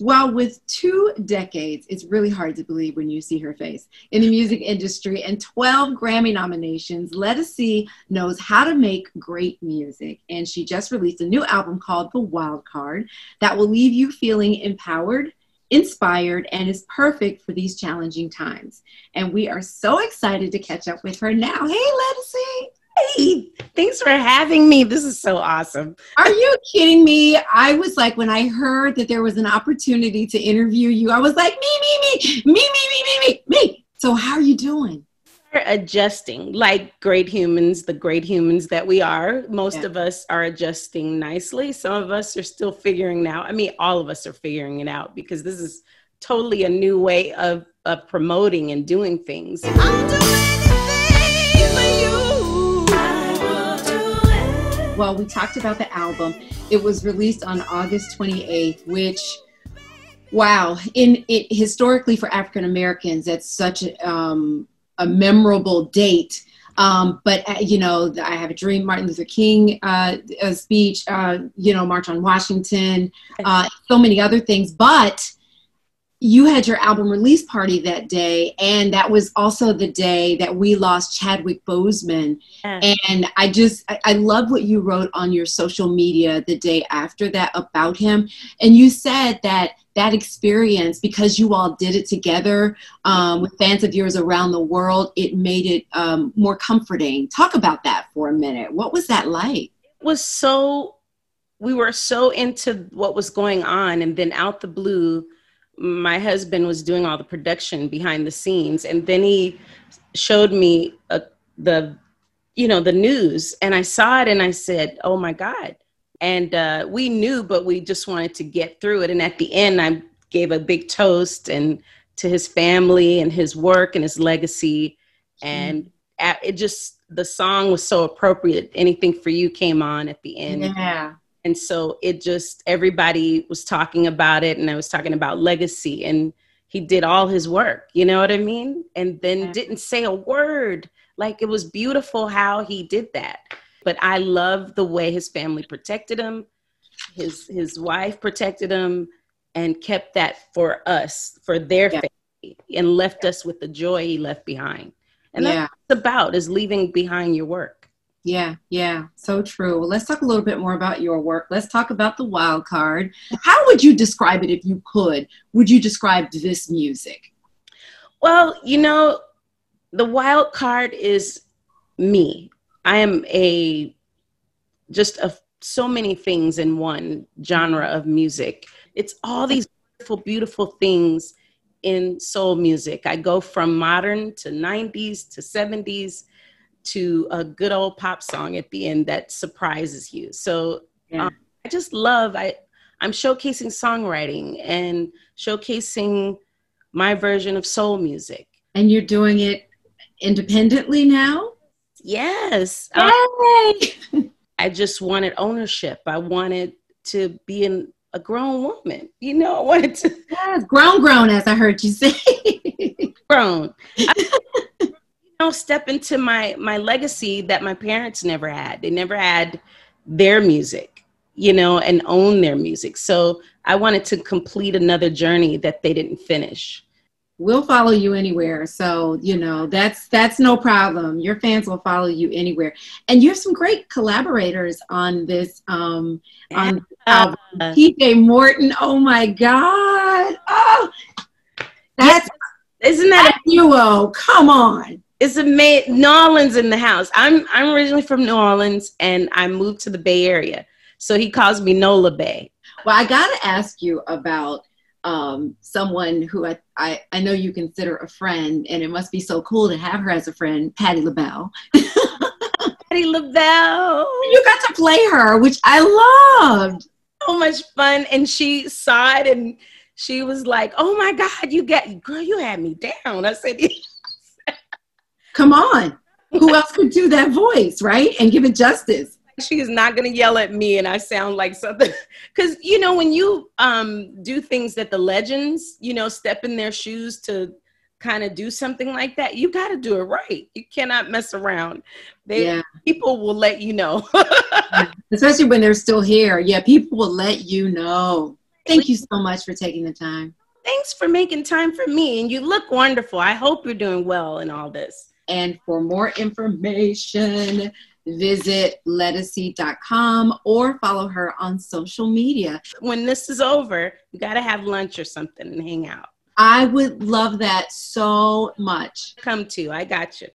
Well, with two decades, it's really hard to believe when you see her face in the music industry and 12 Grammy nominations, Ledisi knows how to make great music. And she just released a new album called The Wild Card that will leave you feeling empowered inspired, and is perfect for these challenging times. And we are so excited to catch up with her now. Hey, Ledisi. Hey, thanks for having me. This is so awesome. Are you kidding me? I was like, when I heard that there was an opportunity to interview you, I was like, me, me, me, me, me, me, me, me, me. So, how are you doing? adjusting like great humans, the great humans that we are. Most yeah. of us are adjusting nicely. Some of us are still figuring it out. I mean, all of us are figuring it out because this is totally a new way of, of promoting and doing things. Well, we talked about the album. It was released on August 28th, which wow in it historically for african americans that's such a, um, a memorable date. Um, but uh, you know, I have a dream. Martin Luther King uh, speech. Uh, you know, March on Washington. Uh, so many other things. But you had your album release party that day, and that was also the day that we lost Chadwick Boseman. Yeah. And I just, I, I love what you wrote on your social media the day after that about him. And you said that that experience, because you all did it together um, with fans of yours around the world, it made it um, more comforting. Talk about that for a minute. What was that like? It was so, we were so into what was going on, and then out the blue, my husband was doing all the production behind the scenes, and then he showed me a, uh, the, you know, the news, and I saw it, and I said, "Oh my God." and uh, we knew, but we just wanted to get through it. And at the end, I gave a big toast and to his family and his work and his legacy, and it just the song was so appropriate. Anything for you came on at the end. Yeah. And so it just everybody was talking about it, and I was talking about legacy, and he did all his work. You know what I mean? And then yeah. didn't say a word. Like it was beautiful how he did that but I love the way his family protected him. His his wife protected him and kept that for us, for their yeah. family, and left us with the joy he left behind. And yeah. that's what it's about is leaving behind your work. Yeah, yeah, so true. Well, let's talk a little bit more about your work. Let's talk about the wild card. How would you describe it if you could? Would you describe this music? Well, you know, the wild card is me. I am a just a so many things in one genre of music. It's all these beautiful, beautiful things in soul music. I go from modern to 90s to 70s to a good old pop song at the end that surprises you. So yeah. um, I just love I I'm showcasing songwriting and showcasing my version of soul music. And you're doing it independently now? Yes. Um, I just wanted ownership. I wanted to be in a grown woman. You know, I wanted to. Yes, grown, grown, as I heard you say. grown. I, know, step into my my legacy that my parents never had. They never had their music, you know, and own their music. So I wanted to complete another journey that they didn't finish. We'll follow you anywhere. So you know that's that's no problem. Your fans will follow you anywhere. And you have some great collaborators on this um on album. PJ Morton oh my god. Oh that's isn't that a duo. Come on it's a new orleans in the house i'm i'm originally from new orleans and i moved to the bay area so he calls me nola bay well i gotta ask you about um, someone who I, I, I, know you consider a friend, and it must be so cool to have her as a friend, Patti LaBelle. Patti LaBelle. You got to play her, which I loved. So much fun. And she saw it and she was like, Oh my God, you get girl, you had me down. I said. Come on. Who else could do that voice, right? And give it justice she is not going to yell at me and I sound like something. Because, you know, when you um, do things that the legends, you know, step in their shoes to kind of do something like that, you got to do it right. You cannot mess around. They, yeah. People will let you know. Especially when they're still here. Yeah, people will let you know. Thank you so much for taking the time. Thanks for making time for me. And you look wonderful. I hope you're doing well in all this. And for more information, visit ledisi.com or follow her on social media. When this is over, you got to have lunch or something and hang out. I would love that so much. Come to, I got you.